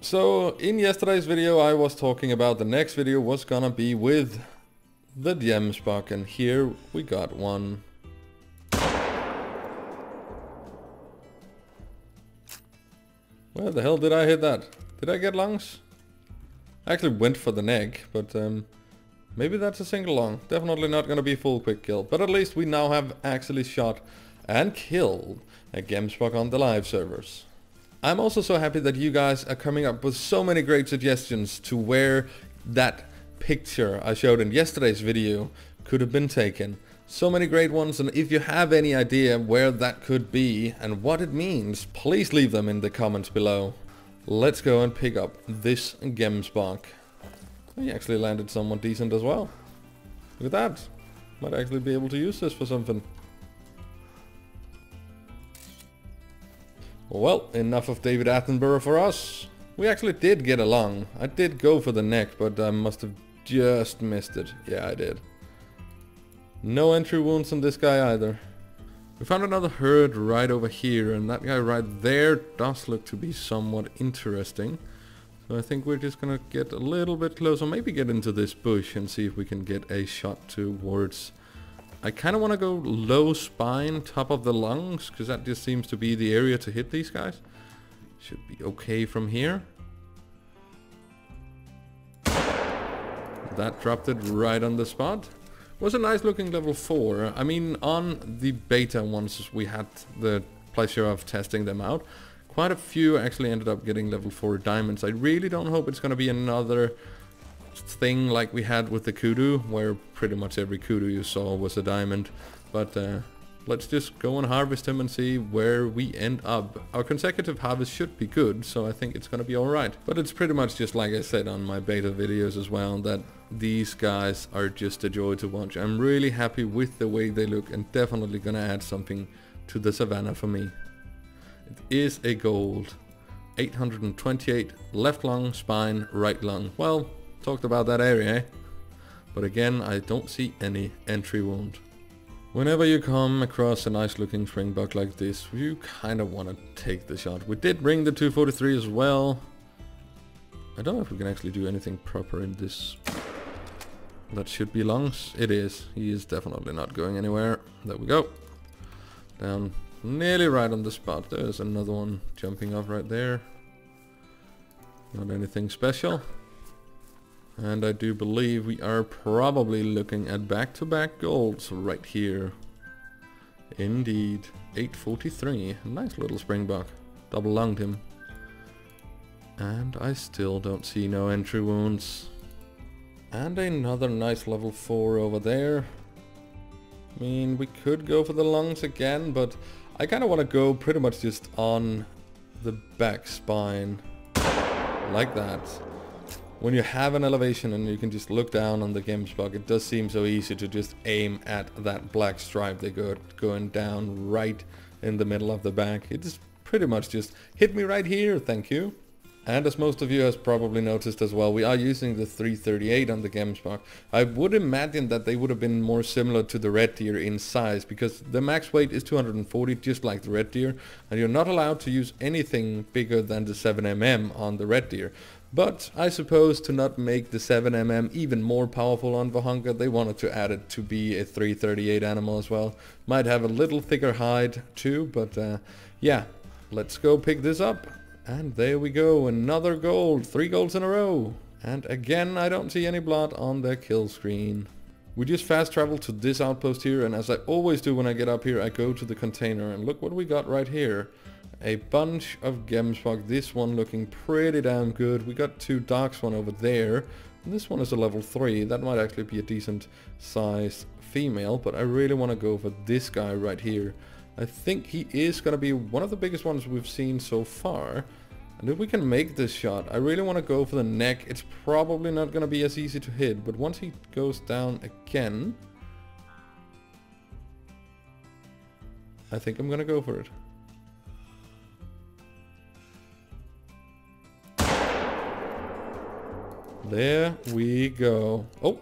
So in yesterday's video I was talking about the next video was gonna be with the Gemsbok and here we got one. Where the hell did I hit that? Did I get lungs? I actually went for the neck, but um, maybe that's a single lung. Definitely not gonna be full quick kill, but at least we now have actually shot and killed a Gemsbok on the live servers. I'm also so happy that you guys are coming up with so many great suggestions to where that picture I showed in yesterday's video could have been taken. So many great ones and if you have any idea where that could be and what it means, please leave them in the comments below. Let's go and pick up this Gemsbok. He actually landed somewhat decent as well. Look at that. Might actually be able to use this for something. Well, enough of David Attenborough for us. We actually did get along. I did go for the neck, but I must have just missed it. Yeah, I did. No entry wounds on this guy either. We found another herd right over here, and that guy right there does look to be somewhat interesting. So I think we're just gonna get a little bit closer, maybe get into this bush and see if we can get a shot towards I kind of want to go low spine, top of the lungs, because that just seems to be the area to hit these guys. Should be okay from here. That dropped it right on the spot. Was a nice looking level 4. I mean, on the beta ones we had the pleasure of testing them out, quite a few actually ended up getting level 4 diamonds. I really don't hope it's going to be another thing like we had with the kudu, where pretty much every kudu you saw was a diamond. But uh, let's just go and harvest him and see where we end up. Our consecutive harvest should be good, so I think it's gonna be alright. But it's pretty much just like I said on my beta videos as well, that these guys are just a joy to watch. I'm really happy with the way they look and definitely gonna add something to the savannah for me. It is a gold. 828 left lung, spine, right lung. Well, talked about that area, eh? But again, I don't see any entry wound. Whenever you come across a nice looking springbok like this, you kind of want to take the shot. We did bring the 243 as well. I don't know if we can actually do anything proper in this. That should be lungs. It is. He is definitely not going anywhere. There we go. Down nearly right on the spot. There's another one jumping off right there. Not anything special. And I do believe we are probably looking at back-to-back -back golds right here. Indeed. 843. Nice little springbok. Double lunged him. And I still don't see no entry wounds. And another nice level 4 over there. I mean, we could go for the lungs again, but I kind of want to go pretty much just on the back spine. Like that when you have an elevation and you can just look down on the Gemsbok, it does seem so easy to just aim at that black stripe they got going down right in the middle of the back. It is pretty much just hit me right here, thank you. And as most of you has probably noticed as well, we are using the 338 on the Gemsbok. I would imagine that they would have been more similar to the Red Deer in size because the max weight is 240 just like the Red Deer and you're not allowed to use anything bigger than the 7mm on the Red Deer. But I suppose to not make the 7mm even more powerful on Vurhonga, they wanted to add it to be a 338 animal as well. Might have a little thicker hide too, but uh, yeah, let's go pick this up. And there we go, another gold, three golds in a row. And again, I don't see any blood on the kill screen. We just fast travel to this outpost here, and as I always do when I get up here, I go to the container, and look what we got right here a bunch of Gemsbok. This one looking pretty damn good. We got two Darks one over there. And This one is a level 3. That might actually be a decent size female, but I really want to go for this guy right here. I think he is going to be one of the biggest ones we've seen so far. And if we can make this shot, I really want to go for the neck. It's probably not going to be as easy to hit, but once he goes down again, I think I'm going to go for it. There we go. Oh!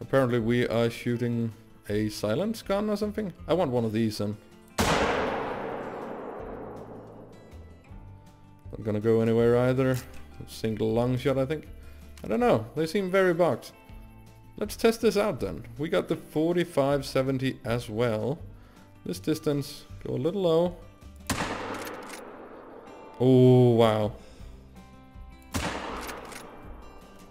Apparently we are shooting a silence gun or something. I want one of these then. Gonna go anywhere either. Single long shot, I think. I don't know. They seem very bugged. Let's test this out then. We got the 4570 as well. This distance, go a little low. Oh, wow.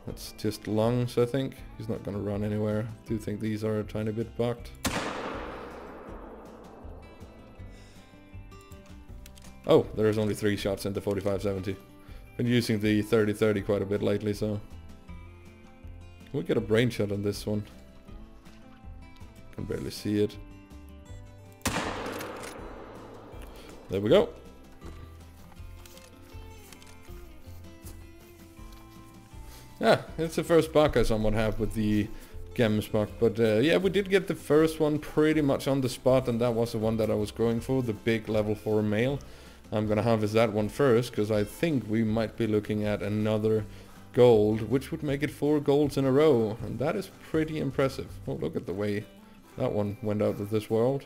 That's just lungs, I think. He's not gonna run anywhere. I do think these are a tiny bit bugged. Oh, there's only three shots in the 4570. Been using the 3030 quite a bit lately, so... Can we get a brain shot on this one? Can barely see it. There we go. Yeah, it's the first buck I somewhat have with the gems Gemsbok. But uh, yeah, we did get the first one pretty much on the spot and that was the one that I was going for, the big level 4 male. I'm gonna harvest that one first because I think we might be looking at another gold, which would make it four golds in a row. And that is pretty impressive. Oh, look at the way that one went out of this world.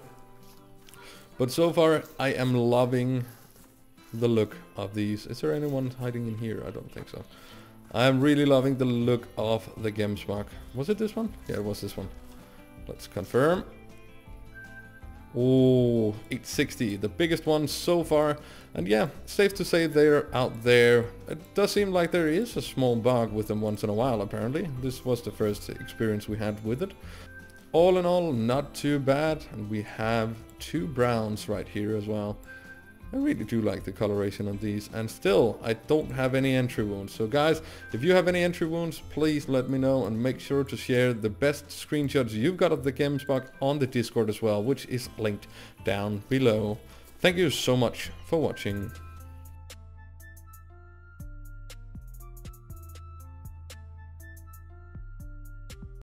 But so far, I am loving the look of these. Is there anyone hiding in here? I don't think so. I'm really loving the look of the Gemsbok. Was it this one? Yeah, it was this one. Let's confirm. Oh, 860, the biggest one so far. And yeah, safe to say they're out there. It does seem like there is a small bug with them once in a while, apparently. This was the first experience we had with it. All in all, not too bad. And we have two browns right here as well. I really do like the coloration of these and still I don't have any entry wounds. So guys, if you have any entry wounds, please let me know and make sure to share the best screenshots you've got of the Gemsbok on the Discord as well, which is linked down below. Thank you so much for watching.